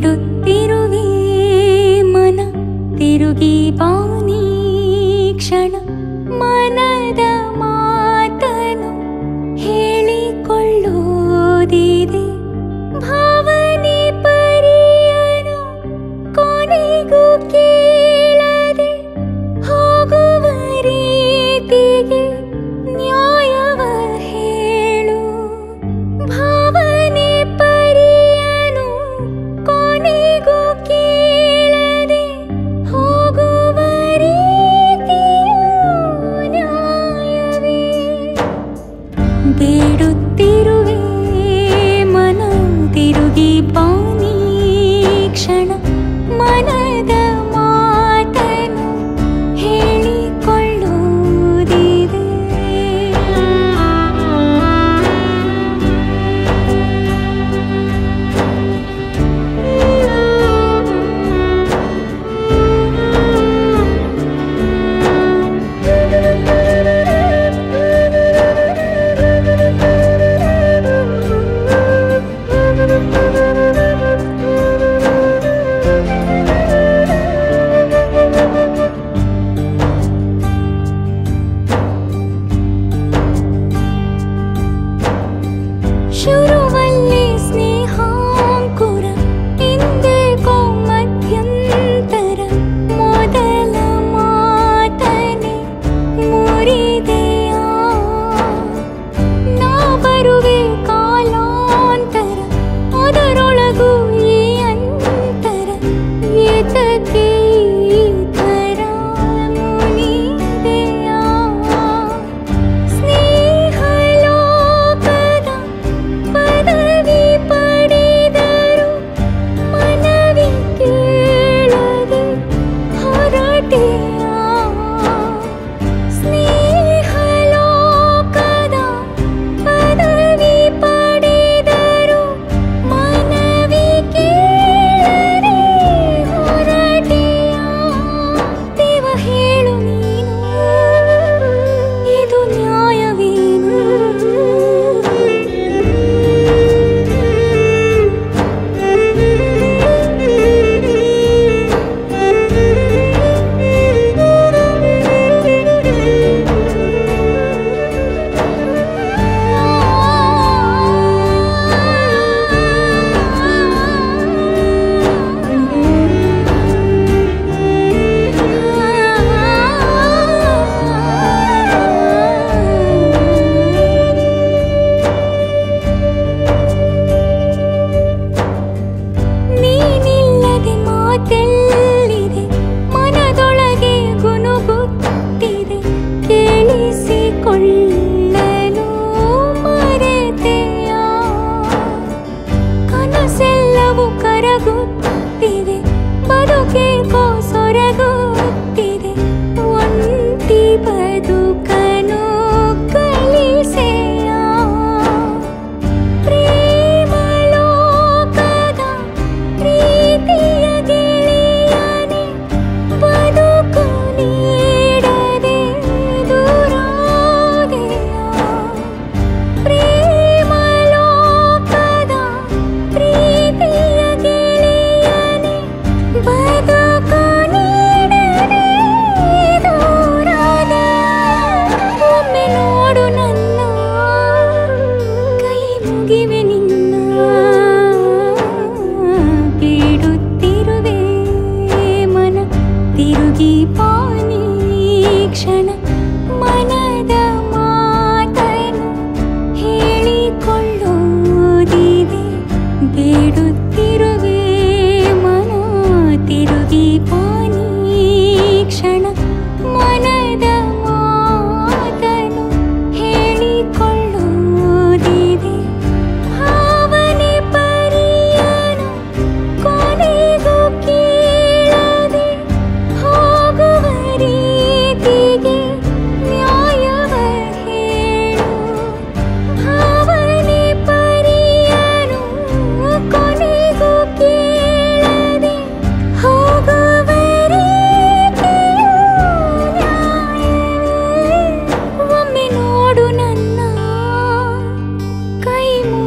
るピル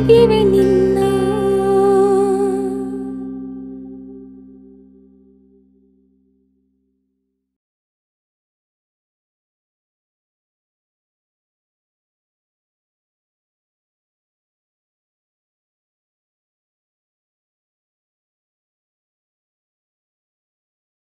以为你